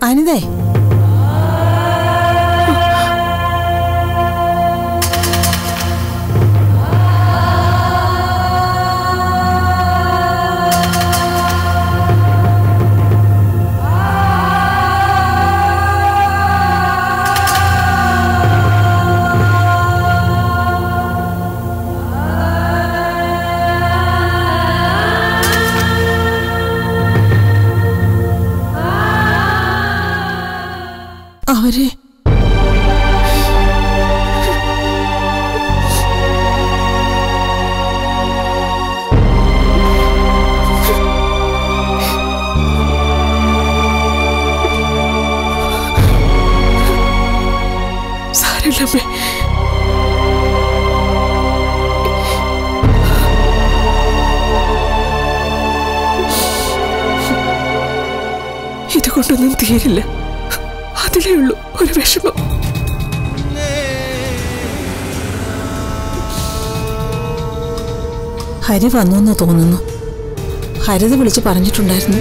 അനിതേ അവരെ ഇതുകൊണ്ടൊന്നും തീരില്ല. അതിലേ ഉള്ളൂ. ഒരു വിഷമം. ഹരി വന്നു എന്ന് തോന്നുന്നു. ഹരിത് വിളിച്ച് പറഞ്ഞിട്ടുണ്ടായിരുന്നു.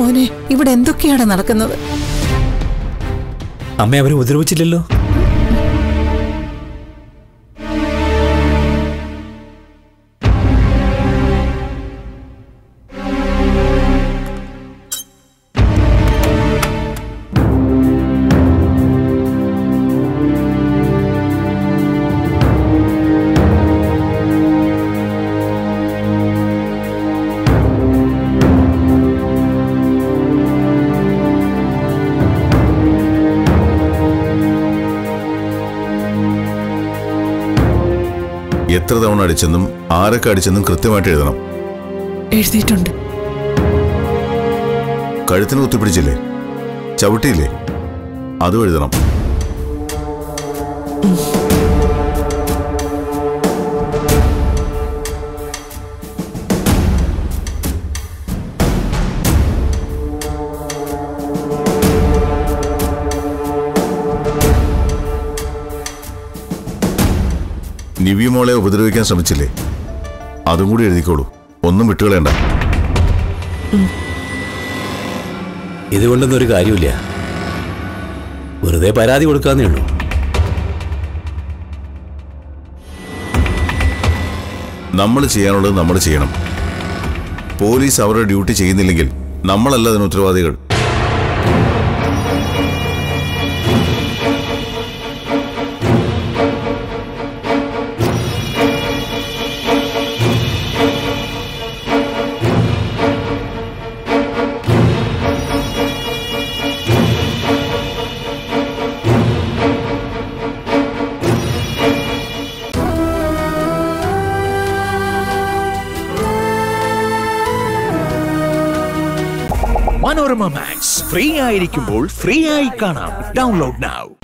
മോനെ ഇവിടെ എന്തൊക്കെയാണ് നടക്കുന്നത്? അമ്മ അവരെ ഉപദ്രവിച്ചില്ലല്ലോ? എത്ര തവണ അടിച്ചെന്നും ആരൊക്കെ അടിച്ചെന്നും കൃത്യമായിട്ട് എഴുതണം. എഴുതിയിട്ടുണ്ട്. കഴുത്തിന് കുത്തിപ്പിടിച്ചില്ലേ? ചവിട്ടിയില്ലേ? അതും എഴുതണം. നിവ്യ മോളെ ഉപദ്രവിക്കാൻ ശ്രമിച്ചില്ലേ? അതും കൂടി എഴുതിക്കോളൂ. ഒന്നും വിട്ടുകളയണ്ട. ഇതുകൊണ്ടൊന്നും ഒരു കാര്യമില്ല വെറുതെ പരാതി കൊടുക്കാന്നേ ഉള്ളൂ. നമ്മൾ ചെയ്യാനുള്ളത് നമ്മൾ ചെയ്യണം. പോലീസ് അവരുടെ ഡ്യൂട്ടി ചെയ്യുന്നില്ലെങ്കിൽ നമ്മളല്ല അതിന് ഉത്തരവാദികൾ. മനോരമ മാക്സ് ഫ്രീ ആയിരിക്കുമ്പോൾ ഫ്രീ ആയി കാണാം. Download now.